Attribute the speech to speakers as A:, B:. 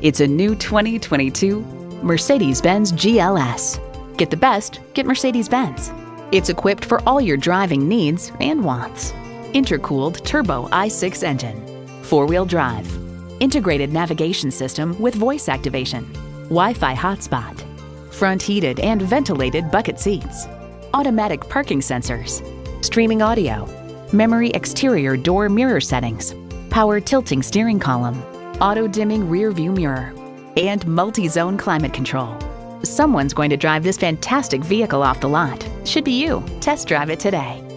A: It's a new 2022 Mercedes Benz GLS. Get the best, get Mercedes Benz. It's equipped for all your driving needs and wants. Intercooled turbo i6 engine, four wheel drive, integrated navigation system with voice activation, Wi Fi hotspot, front heated and ventilated bucket seats, automatic parking sensors, streaming audio, memory exterior door mirror settings, power tilting steering column, auto dimming rear view mirror, and multi zone climate control. Someone's going to drive this fantastic vehicle off the lot. Should be you. Test drive it today.